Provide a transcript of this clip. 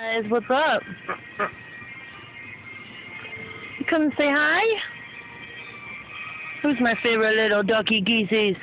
Guys, what's up? You come say hi? Who's my favorite little ducky geeseys?